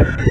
Bye.